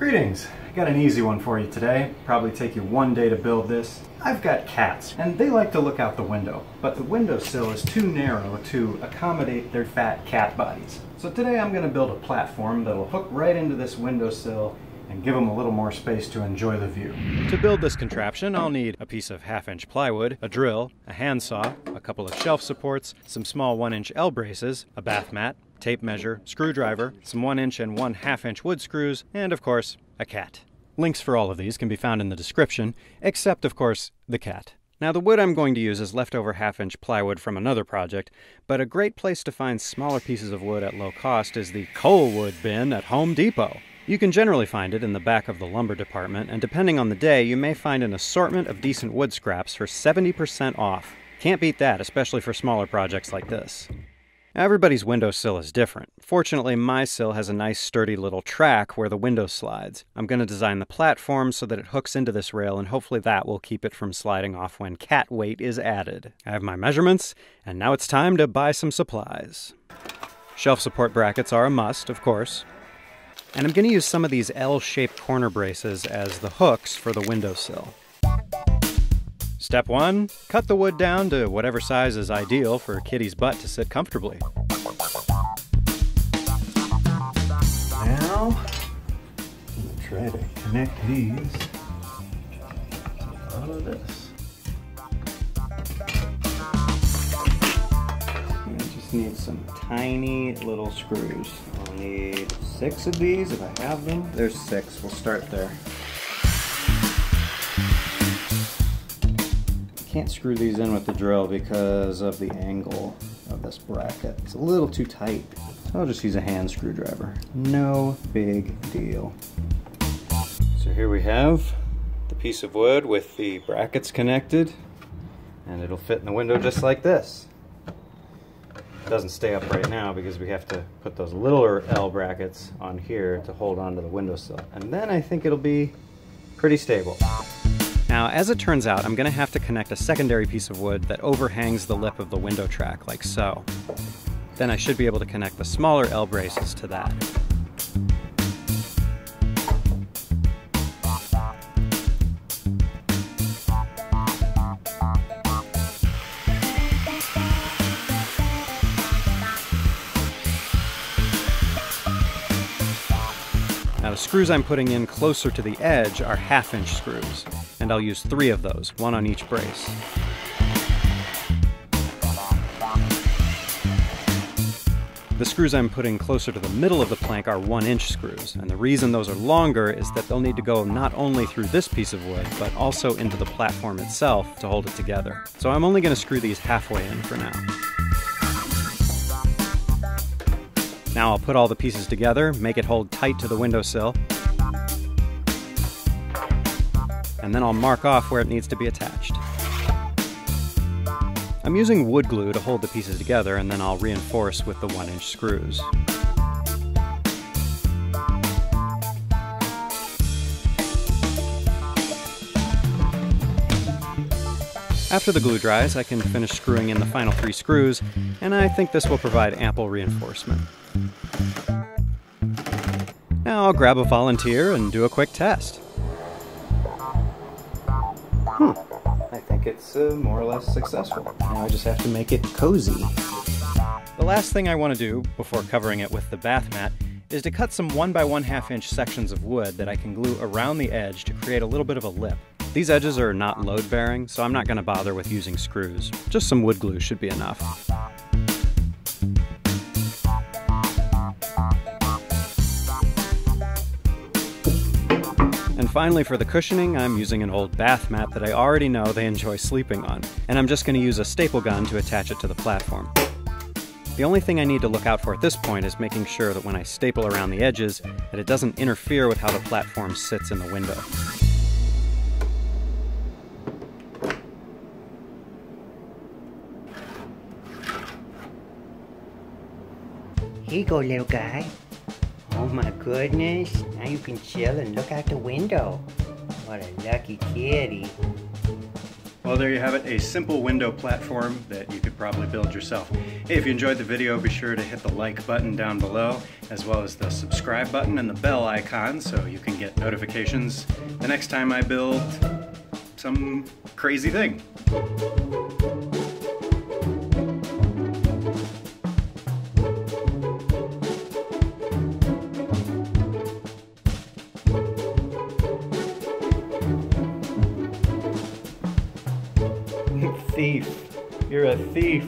Greetings! I got an easy one for you today. Probably take you one day to build this. I've got cats, and they like to look out the window, but the windowsill is too narrow to accommodate their fat cat bodies. So today I'm going to build a platform that'll hook right into this windowsill and give them a little more space to enjoy the view. To build this contraption, I'll need a piece of half-inch plywood, a drill, a handsaw, a couple of shelf supports, some small 1-inch L braces, a bath mat, tape measure, screwdriver, some 1-inch and 1 half-inch wood screws, and of course, a cat. Links for all of these can be found in the description, except of course, the cat. Now the wood I'm going to use is leftover half-inch plywood from another project, but a great place to find smaller pieces of wood at low cost is the cull wood bin at Home Depot. You can generally find it in the back of the lumber department, and depending on the day, you may find an assortment of decent wood scraps for 70% off. Can't beat that, especially for smaller projects like this. Everybody's windowsill is different. Fortunately, my sill has a nice sturdy little track where the window slides. I'm going to design the platform so that it hooks into this rail and hopefully that will keep it from sliding off when cat weight is added. I have my measurements, and now it's time to buy some supplies. Shelf support brackets are a must, of course. And I'm going to use some of these L-shaped corner braces as the hooks for the windowsill. Step one, cut the wood down to whatever size is ideal for a Kitty's butt to sit comfortably. Now, try to connect these of this. I just need some tiny little screws. I'll need six of these if I have them. There's six, we'll start there. Can't screw these in with the drill because of the angle of this bracket. It's a little too tight. I'll just use a hand screwdriver. No big deal. So here we have the piece of wood with the brackets connected and it'll fit in the window just like this. It doesn't stay up right now because we have to put those littler L brackets on here to hold onto the windowsill. And then I think it'll be pretty stable. Now, as it turns out, I'm going to have to connect a secondary piece of wood that overhangs the lip of the window track, like so. Then I should be able to connect the smaller L braces to that. Now the screws I'm putting in closer to the edge are half inch screws, and I'll use three of those, one on each brace. The screws I'm putting closer to the middle of the plank are one inch screws, and the reason those are longer is that they'll need to go not only through this piece of wood, but also into the platform itself to hold it together. So I'm only going to screw these halfway in for now. Now I'll put all the pieces together, make it hold tight to the windowsill, and then I'll mark off where it needs to be attached. I'm using wood glue to hold the pieces together and then I'll reinforce with the 1 inch screws. After the glue dries, I can finish screwing in the final three screws, and I think this will provide ample reinforcement. Now I'll grab a volunteer and do a quick test. Hmm, I think it's uh, more or less successful. Now I just have to make it cozy. The last thing I want to do, before covering it with the bath mat, is to cut some 1 by 1 half inch sections of wood that I can glue around the edge to create a little bit of a lip. These edges are not load bearing, so I'm not going to bother with using screws. Just some wood glue should be enough. Finally for the cushioning, I'm using an old bath mat that I already know they enjoy sleeping on, and I'm just going to use a staple gun to attach it to the platform. The only thing I need to look out for at this point is making sure that when I staple around the edges, that it doesn't interfere with how the platform sits in the window. Here you go, little guy. Oh my goodness. Now you can chill and look out the window. What a lucky kitty. Well, there you have it, a simple window platform that you could probably build yourself. Hey, if you enjoyed the video, be sure to hit the like button down below, as well as the subscribe button and the bell icon so you can get notifications the next time I build some crazy thing. Thief. You're a thief.